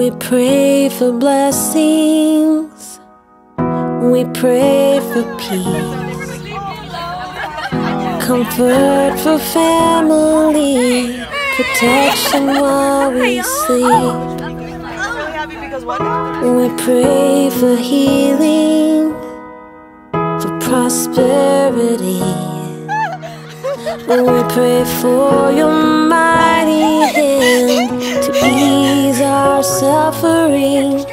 We pray for blessings. We pray for peace. Comfort for family. Protection while we sleep. We pray for healing. For prosperity. We pray for your mighty our suffering.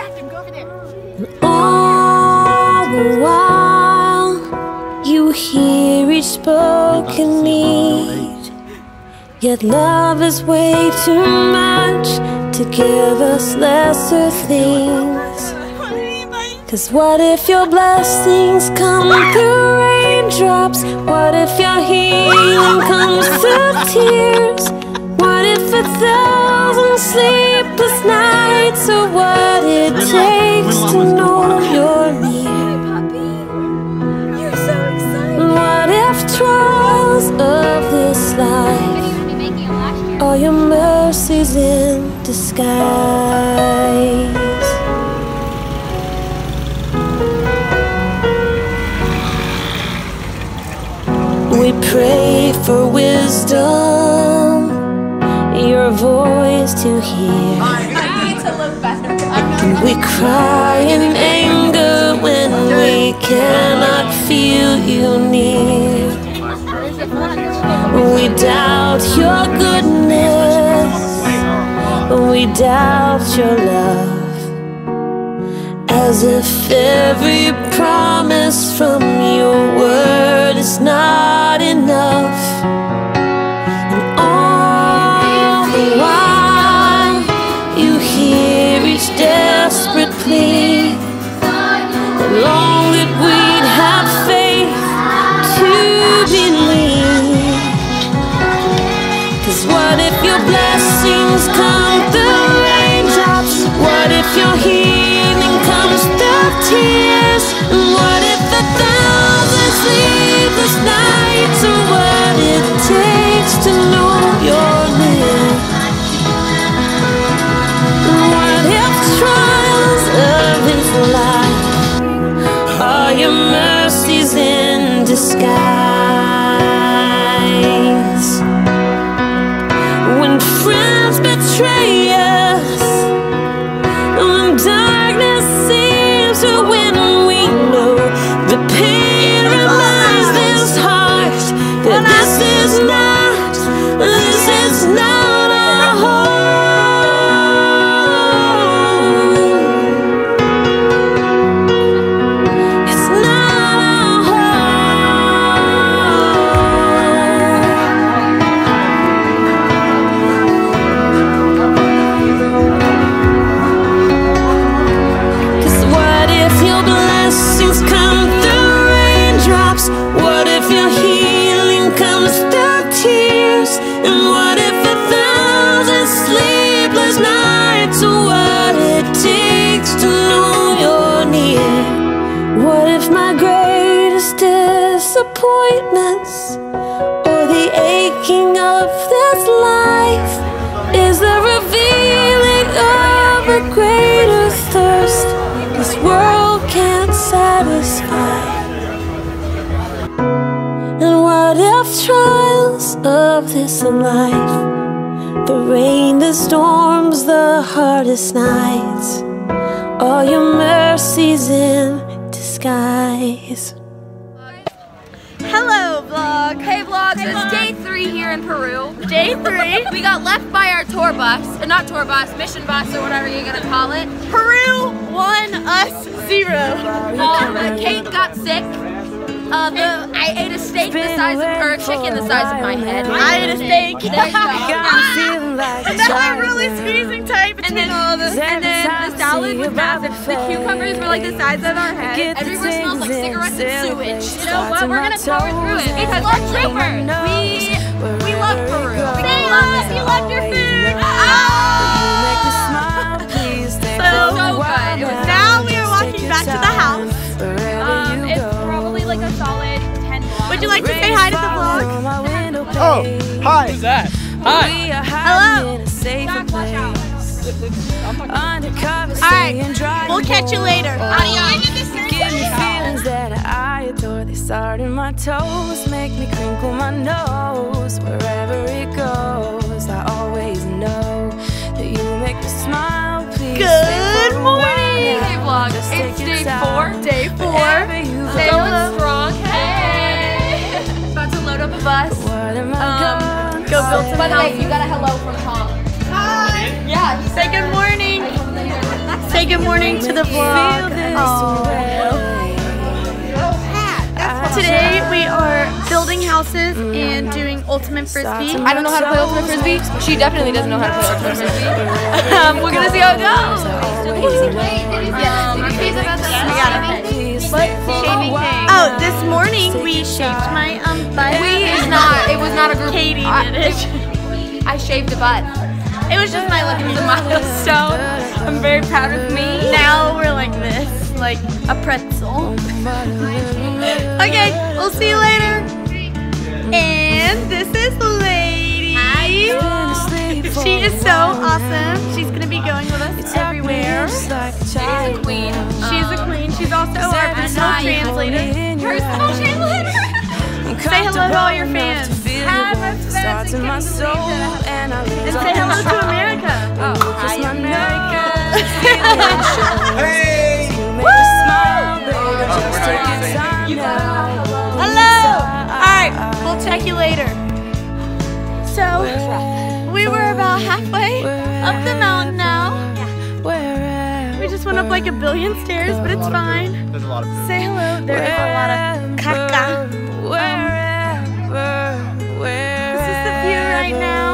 And all the while, you hear each spoken need. Yet love is way too much to give us lesser things. Cause what if your blessings come through raindrops? What if your healing comes through tears? What if a thousand sleepless nights are what it takes to know you're near? What if trials of this life are your mercies in disguise? We pray for wisdom, your voice to hear. And we cry in anger when we cannot feel you near. We doubt your goodness, we doubt your love. As if every promise from your word is not enough. Sleepless nights are what it takes to know you're near? What if trials of this life are your mercies in disguise? When friends betray us, of this life, the rain, the storms, the hardest nights, are your mercies in disguise? Hello, vlog. Hey vlogs, it's day three here in Peru. Day three. We got left by our tour bus, uh, not tour bus, mission bus or whatever you're gonna call it. Peru one, us zero. Um, Kate got sick. Uh, the, I ate a steak the size of, or a chicken the size of my head. I ate a steak. There you go. and we're really squeezing tight between And then, all of us. and then the salad was massive. The cucumbers were like the size of our head. Everywhere smells like cigarettes and sewage. You know what? We're gonna power through it because we're troopers. We we love Peru. I always know that you make me smile. Please Good stay for a while morning. Hey vlog, it's day four. Day four. Wherever you Say hello. strong. Hey. About to load up a bus. what am I Um, gonna go build say? some By the way, you got a hello from Tom. Hi. Yeah, Say good morning. Say good morning to the Feel vlog. this Today we are building houses and doing ultimate frisbee. I don't know how to play Ultimate Frisbee. She definitely doesn't know how to play Ultimate Frisbee. um, we're gonna see how it goes. Um, he's about to Please stay for a Shaving thing. Oh, this morning we shaved my um butt. We is not. It was not a group. Katie I, did it. I shaved a butt. It was just my look It's a milestone. I'm very proud of me. Now we're like this, like a pretzel. Okay, we'll see you later. And this is Lady. She is so awesome. She's gonna be going with us everywhere. Just like a. Queen. She's a queen. She's also our personal translator. Personal translator. Say hello to all your fans. Have a starts in my soul and And say hello to America. Oh, oh Hi, hi, America. Hey! You make me smile, baby. Just take your time now. Hello. All right, we'll check you later. So we were about halfway up the mountain now. Wherever, We just went up like a billion stairs, but it's fine. There's a lot of food. Say hello. There is a lot of caca. Wherever, wherever This is the view right now.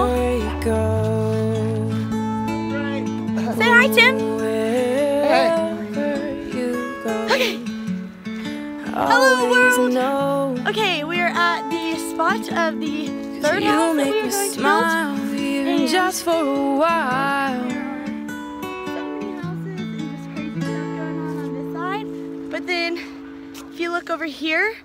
Say hi, Tim. Wherever you go. Okay. Hello, world. Okay, we are at the spot of the third house that we are me going to build. Even just for a while. so many houses and just crazy stuff going on on this side. But then, if you look over here,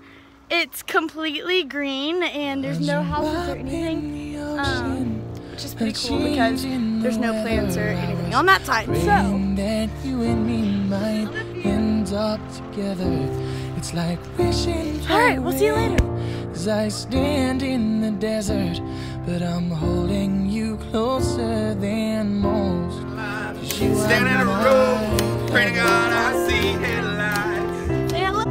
it's completely green and there's no houses or anything, um, which is pretty cool because there's no plants or anything on that side. So, that you and me might end up together. It's like wishing all right, we'll see you later. as I stand in the desert, but I'm holding closer than most. Standing in a row, praying to God I see headlights. Hello.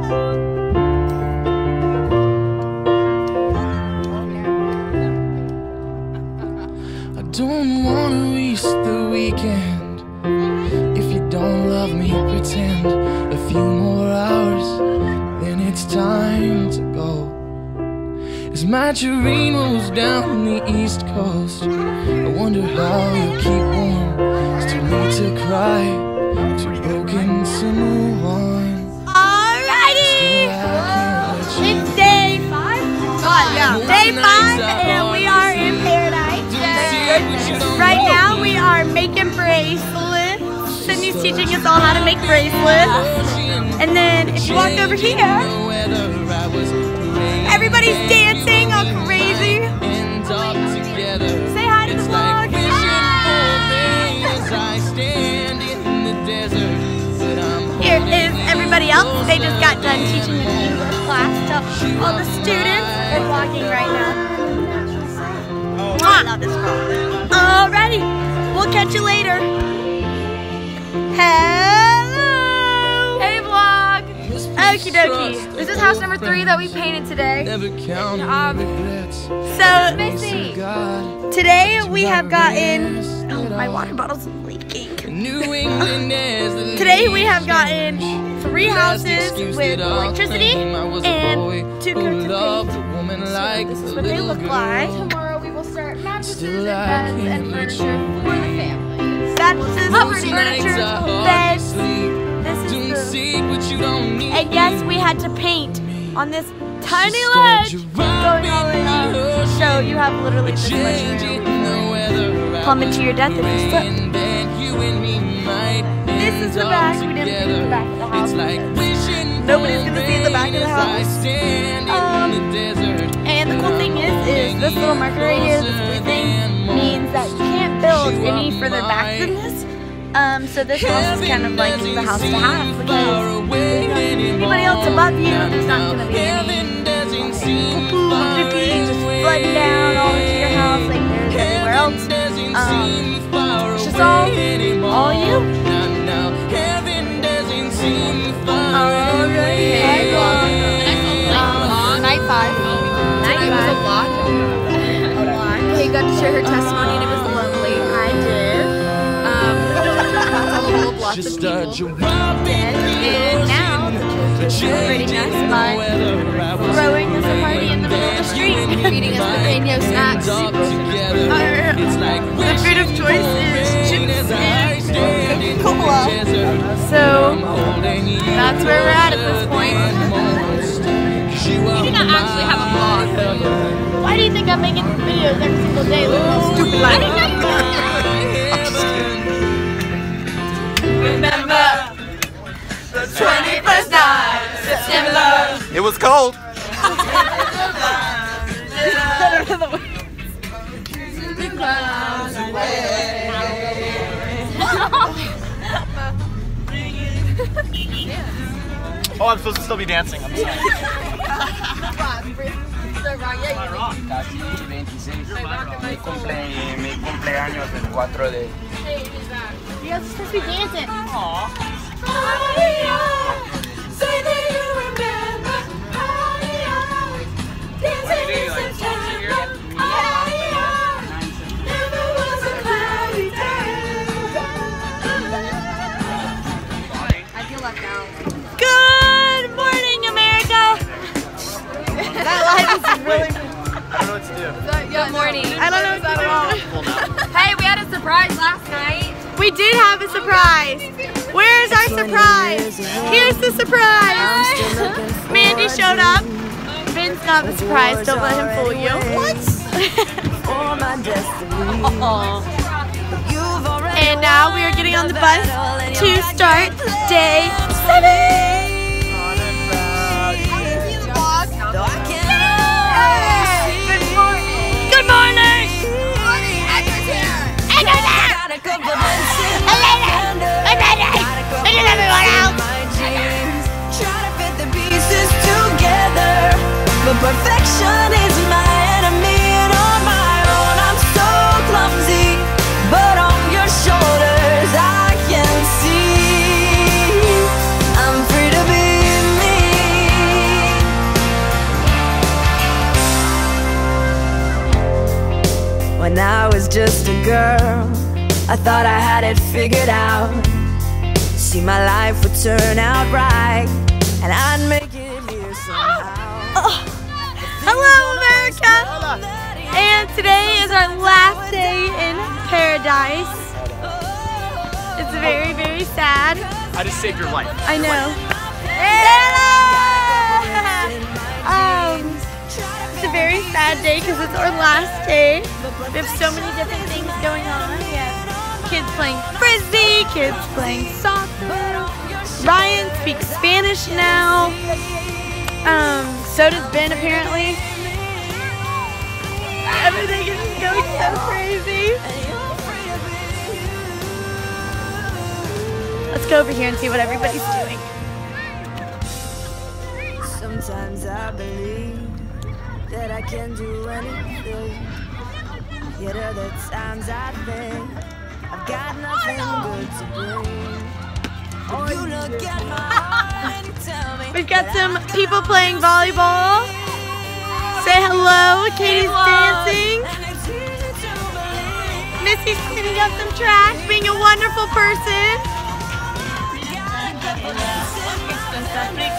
I don't wanna waste the weekend. If you don't love me, pretend a few more hours, then it's time to go. As my train rolls down the east coast, wonder how you keep warm. Still need to cry, too broken to move on. Alrighty! I can't let you It's day five. God, yeah. Day five, and we are in paradise. Right now, we are making bracelets. Sydney's teaching us all how to make bracelets. And then, if you walk over here, else. They just got done teaching an English class to all the students. They're vlogging right now. I love this girl. Alrighty, we'll catch you later. Hello. Hey vlog. Okie dokie. This is house number three that we painted today. Never count Um. So. Today we have gotten. My water bottle's leaking. New England is Today we have gotten three houses with electricity and two coats of paint. like This is what they look like. Tomorrow we will start mattresses and beds and furniture for the family. Mattresses, furniture, beds. This Don't is the. seek what you don't need. And yes, we had to paint on this tiny ledge going all the way up. So you have literally this much Changing room. Plummet to your death if you slip. And then you and me might This is the back. We didn't paint the together. back of the house It's like wishing Nobody's gonna see the back of the house. Um, in the desert. And the cool thing is, is this little marker right here, this blue thing, means that you can't build any further back than this. Um, so this house is kind of like the house to have because anybody else above you, there's not to be any poo just flooding down all into your house like there's everywhere else. Um, it's just all, all you. Okay, night five. Night five. was a lot. Kate got to share her testimony and it was lovely. I did. Um, got to lots of people. And now, it's pretty nice by Throwing us a party in the middle of the street. feeding us the peño snacks. Our, the food of choice is chips and cola. So that's where we're at at this point. We do not actually have a vlog. Why do you think I'm making videos every single day? Look how stupid I It was cold. Oh, I'm supposed to still be dancing. I'm sorry. Casi 26. Mi, cumple, mi cumpleaños el 4 de... You guys are supposed to be dancing. I Not the surprise. Don't let him fool you. What? and now we are getting on the bus to start day seven. Perfection is my enemy, and on my own I'm so clumsy. But on your shoulders I can see I'm free to be me. When I was just a girl, I thought I had it figured out. See, my life would turn out right, and I'd make today is our last day in paradise. It's very, very sad. I just saved your life. I know. Um, it's a very sad day because it's our last day. We have so many different things going on. We have kids playing frisbee, kids playing soccer. Ryan speaks Spanish now. Um, so does Ben apparently. Everything is just going so crazy. Let's go over here and see what everybody's doing. Sometimes I believe that I can do anything. Yet other times I think I've got nothing good to bring. You look at my heart and tell me We've got some people playing volleyball. Say hello. Katie's dancing. and it's easy to believe. Missy's cleaning up some trash, being a wonderful person.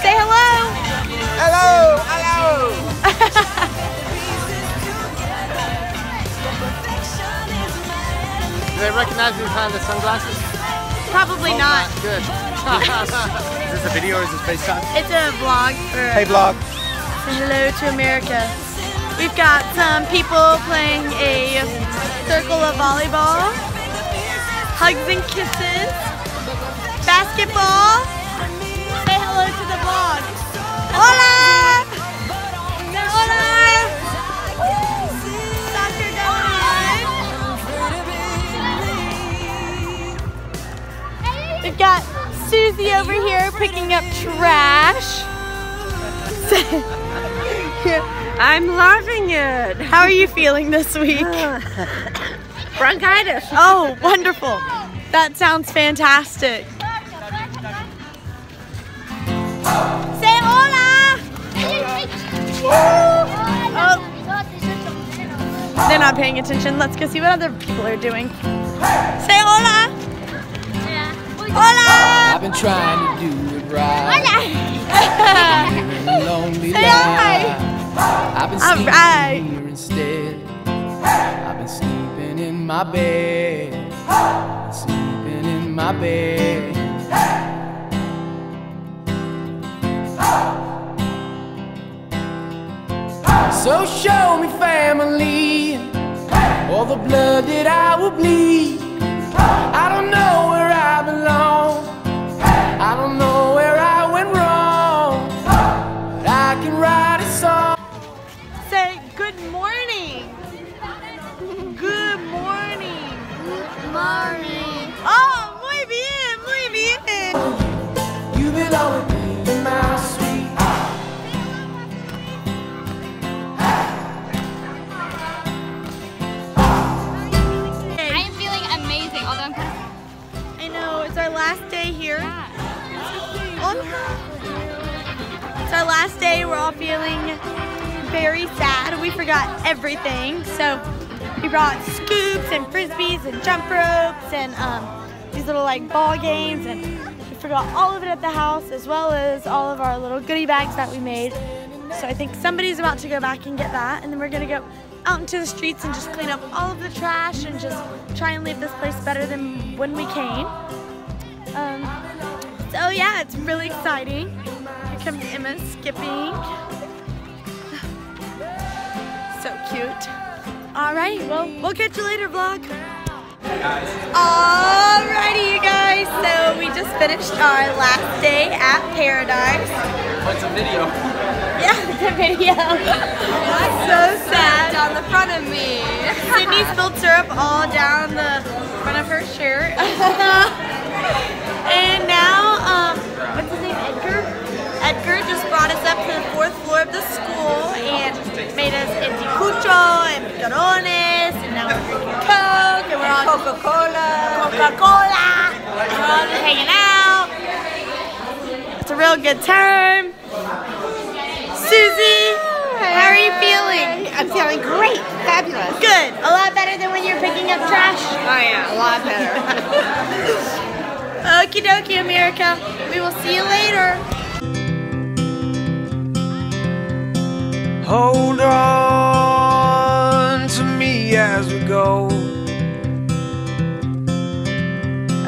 Say hello. Hello, hello. Do they recognize me behind the sunglasses? Probably oh not. Good. is this a video or is this FaceTime? It's a vlog for Hey, vlog. Say hello to America. We've got some people playing a circle of volleyball, hugs and kisses, basketball. Say hello to the vlog. Hola! Hola! We've got Susie over here picking up trash. I'm loving it. How are you feeling this week? Bronchitis. Oh, wonderful. That sounds fantastic. Say hola! Oh, they're not paying attention. Let's go see what other people are doing. Say hola! Hola! I've been trying to do it right. Living a lonely Say hi. I've been sleeping right. here instead. I've been sleeping in my bed. Sleeping in my bed. So show me family, all the blood that I will bleed. I don't know where I belong. I don't know where last day here. Oh. It's our last day. Here So last day we're all feeling very sad. We forgot everything. So we brought scoops and frisbees and jump ropes and um, these little like ball games and forgot all of it at the house as well as all of our little goodie bags that we made. So I think somebody's about to go back and get that and then we're gonna go out into the streets and just clean up all of the trash and just try and leave this place better than when we came. Um, so yeah, it's really exciting. Here comes Emma skipping. So cute. All right, well, we'll catch you later, vlog. Alrighty, you guys. So we just finished our last day at Paradise. What's a video? Yeah, it's a video. so sad. on the front of me. Sydney spilled syrup all down the front of her shirt. and now, um, what's his name, Edgar? Edgar just brought us up to the fourth floor of the school and made us anticucho and picarones, and now we're drinking Coca-Cola. Coca-Cola. And we're all just hanging out. It's a real good time. Susie, how are you feeling? I'm feeling great. Fabulous. Good. A lot better than when you're picking up trash. Oh yeah, a lot better. Okie dokie, America. We will see you later. Hold on to me as we go.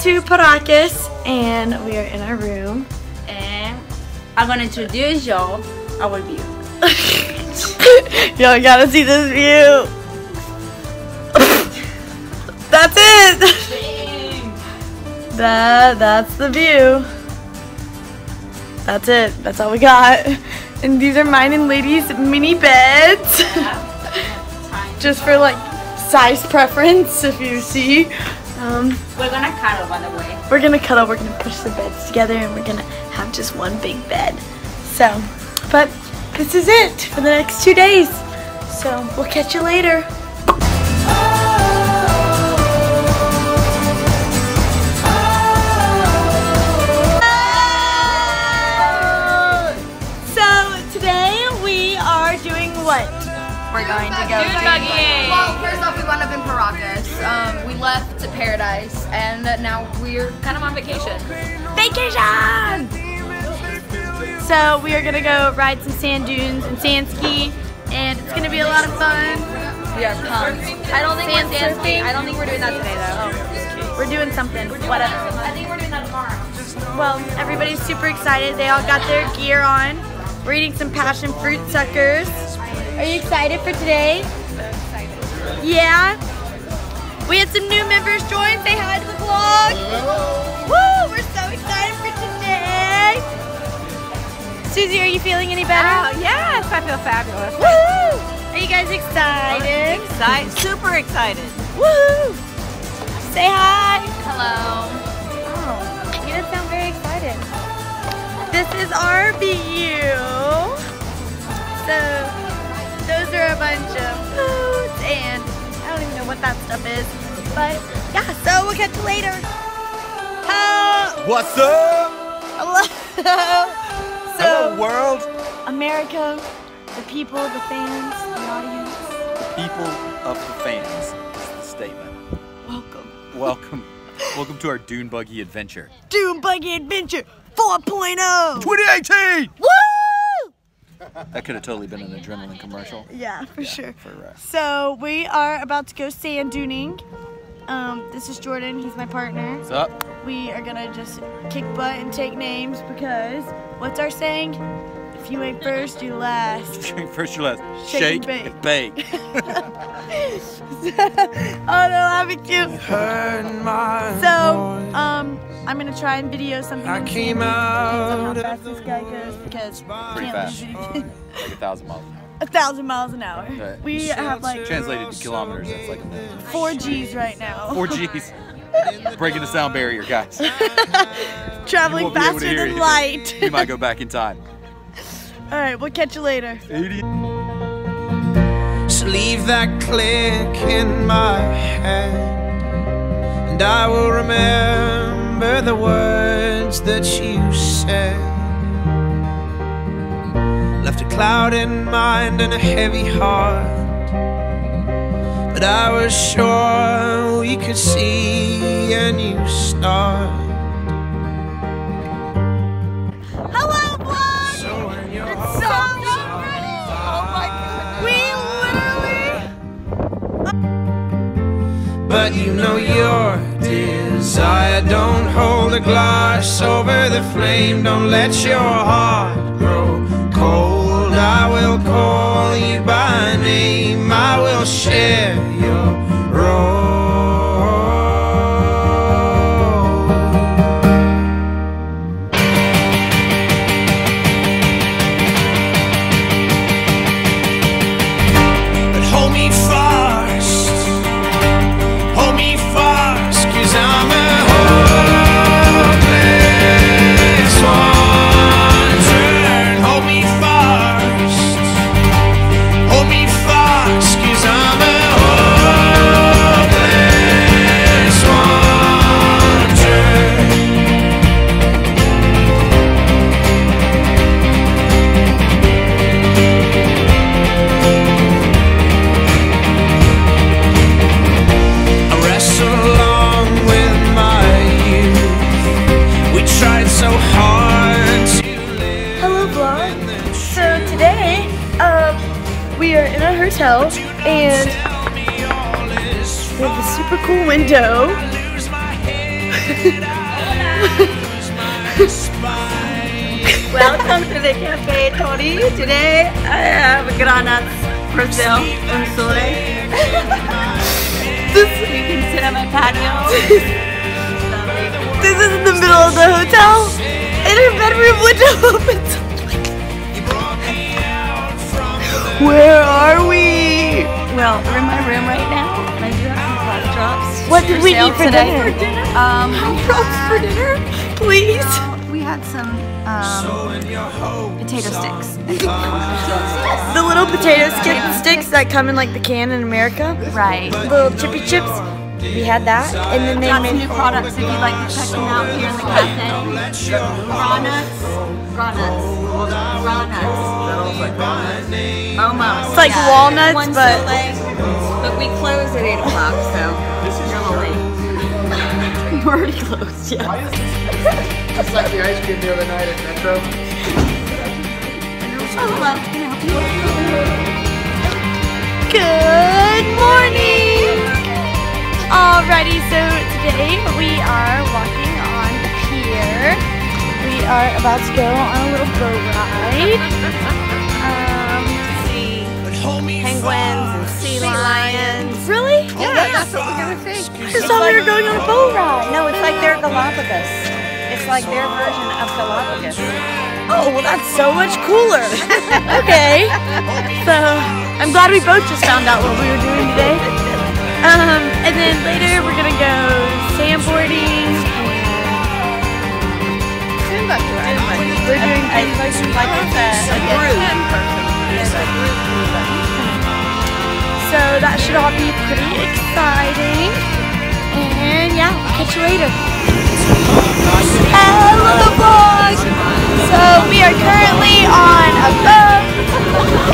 To Paracas and we are in our room. and I'm gonna introduce y'all our view. Y'all gotta see this view. That's it. That that's the view. That's it. That's all we got. And these are mine and Lady's mini beds. Just for like size preference, if you see. Um, We're gonna cuddle by the way. we're gonna cuddle. We're gonna push the beds together, and we're gonna have just one big bed. So, but this is it for the next two days. So we'll catch you later. We're going to go buggying. Well, first off, we wound up in Paracas. Um, we left to Paradise, and now we're kind of on vacation. vacation. So we are gonna go ride some sand dunes and sand ski, and it's gonna be a lot of fun. We are pumped. I don't think Sand we're dancing. surfing? I don't think we're doing that today, though. We're doing something. Whatever. I think we're doing that tomorrow. Well, everybody's super excited. They all got their gear on. We're eating some passion fruit suckers. Are you excited for today? So excited. Yeah. We had some new members join. Say hi to the vlog. Woo! We're so excited for today. Susie, are you feeling any better? Oh, yes, I feel fabulous. Woo! Are you guys excited? Excited, super excited. Woo! Say hi. Hello. Oh, you don't sound very excited. This is our view. So, those are a bunch of foods and I don't even know what that stuff is. But, yeah, so we'll catch you later. Hello. What's up? Hello. Hello, world. America, the people, the fans, the audience, People of the fans is the statement. welcome. Welcome. Welcome to our Dune Buggy adventure. Doom Buggy Adventure oh. 4.0. 2018! Woo! That could have totally been an adrenaline commercial. Yeah, for sure. For uh, So we are about to go sand duning. Um, this is Jordan. He's my partner. what's up? We are gonna just kick butt and take names because what's our saying? If you ain't first, you last. First your last. Shake Shake, and and bake. oh no, that'd be cute. Heard my So, voice. um, I'm gonna try and video something. I came out how fast this guy goes because Pretty can't fast. lose like a thousand miles an hour. a thousand miles an hour. Right. We have like Translated to kilometers, that's like a million. four G's right now. Four G's. Breaking the sound barrier, guys. Traveling You won't be able to faster than anything. light. You might go back in time. All right, we'll catch you later. 80. So leave that click in my head, and I will remember the words that you said. Left a cloud in mind and a heavy heart, but I was sure we could see a new start. Hello, vlog. So you're It's so Oh my god. We literally. But you know your desire Don't hold a glass over the flame. Don't let your heart grow cold. I will call you by name. I will share your we're in my room right now, and I do have some hot drops. What did we eat for today. dinner? Um, Props for dinner, please. we had some um, soul in your hope. potato sticks. The little potato sticks that come in like the can in America. Right. Little chippy chips. We had that, and then they Got some made new products if you'd like to check them out here in the cafe. Raw nuts. Raw nuts. Raw nuts. Almost. It's like yeah. walnuts, One but- souffle. But we close at 8 o'clock, so you're a little late. We're already closed, yeah. Just like the ice cream the other night at Metro. Oh, hello. Can I help you? Good morning! Alrighty, so today we are walking on the pier. We are about to go on a little boat ride. Um, see penguins and sea lions. Really? Yeah, that's what we're gonna see. I just thought we were going on a boat ride. No, it's like their Galapagos. It's like their version of Galapagos. Oh, well, that's so much cooler. okay. So, I'm glad we both just found out what we were doing today. Um, and then later we're gonna go sandboarding. We're doing I, like it's a, a group. It's a group. So that should all be pretty exciting. And yeah, catch you later. Hello vlog! So we are currently on a boat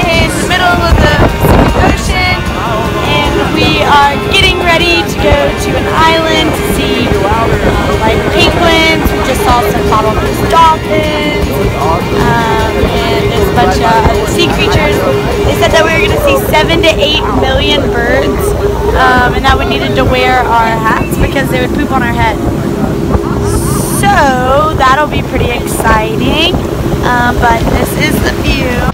in the middle of the Pacific Ocean and we are getting ready to go to an island to see uh, like penguins. We just saw some bottlenose dolphins um, and there's a bunch of other sea creatures. They said that we were going to see seven to eight million birds um, and that we needed to wear our hats because they would poop on our head. So that'll be pretty exciting. Um, but this is the view.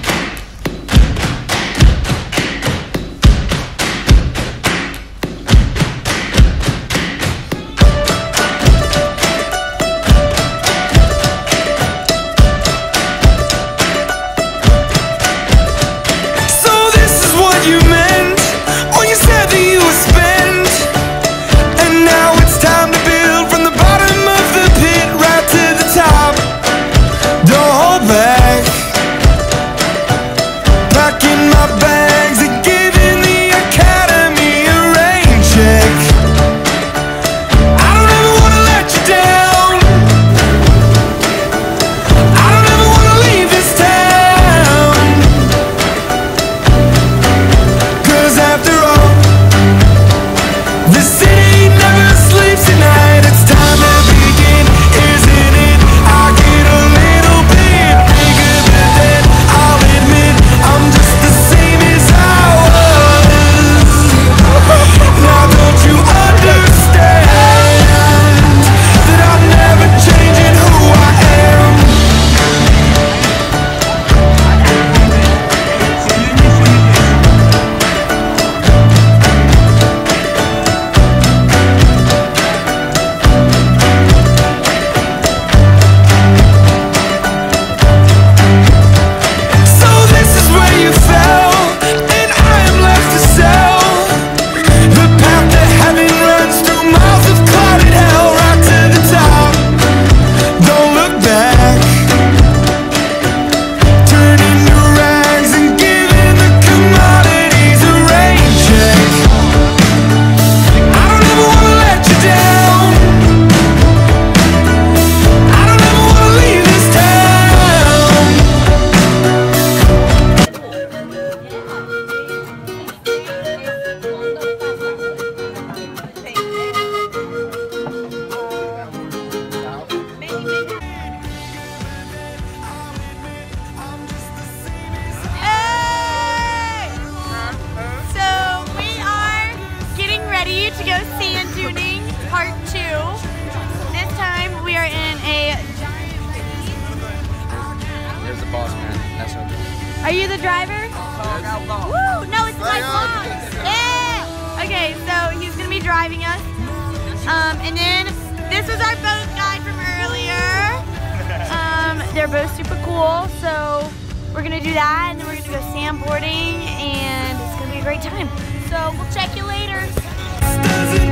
Be a great time. So we'll check you later.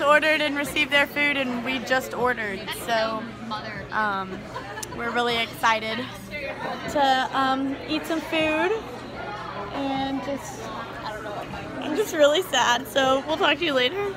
Ordered and received their food, and we just ordered. So um, we're really excited to um, eat some food and just I don't know. I'm just really sad. So we'll talk to you later.